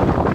you.